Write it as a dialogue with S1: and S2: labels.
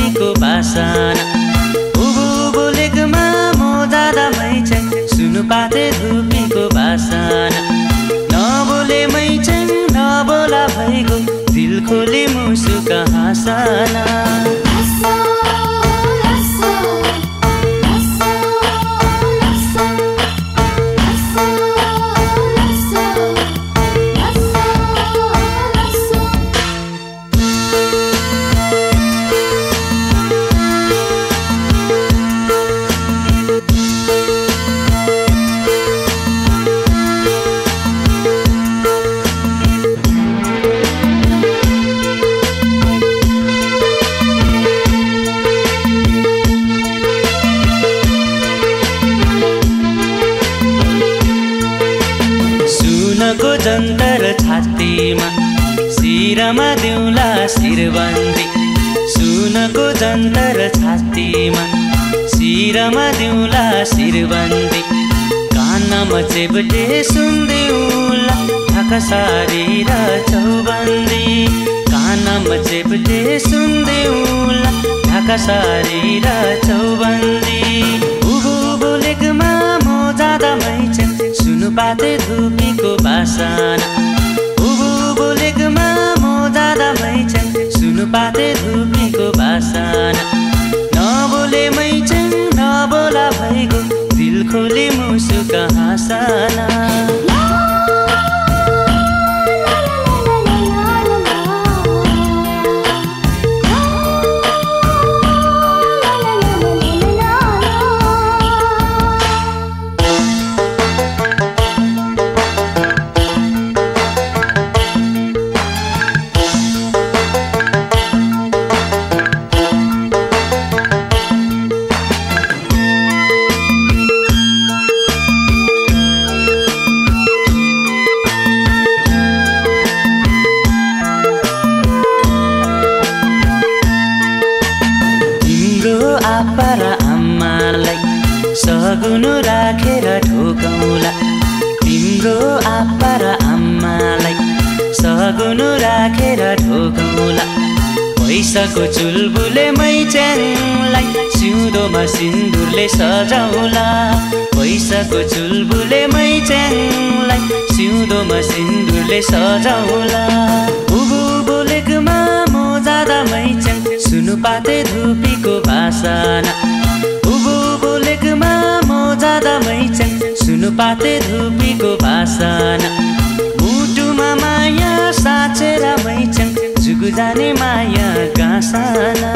S1: तिमीको बासना। उभु बोलेकोमा म जाँदा मैचन सुनु पाते धुपीको बासना। नबोले मैचन नबोला भइगयो दिल खोले मुसुका हासना। सुनको जन्तर छातीमा। शिरमा दिउला शिरबन्दी। सुनको जन्तर छातीमा। शिरमा दिउला शिरबन्दी। कानमा चेबटे सुन्दिउला ढाकासारी र चौबन्दी। कानमा चेबटे सुन्दिउला ढाकासारी र चौबन्दी। उबु बोलेकोमा म जाँदा मैचन सुनु पाते धुपीको बासना उबु बोलेकोमा म जाँदा मैचन सुनु पाते धुपीको बासना नबोले मैचन नबोला भइगयो दिल खोले मुसुक हाँसना। सगुनो राखेर ढोकौला तिम्रो आप्पा र आम्मालाई सगुनो राखेर ढोकौला पैसाको चुलबुले मैच्याङलाई सिउँदोमा सिन्दुरले सजाउला। पैसाको चुलबुले मैच्याङलाई सिउँदोमा सिन्दुरले सजाउला। उबु बोलेकोमा म जाँदा मैच्याङ सुनु पाते धुपीको बोलेकोमा म जाँदा मैच्याङ सुनु पाते धुपीको बासना। मुटुमा माया साँचेर मैच्याङ जुगु जाने माया गाँसना।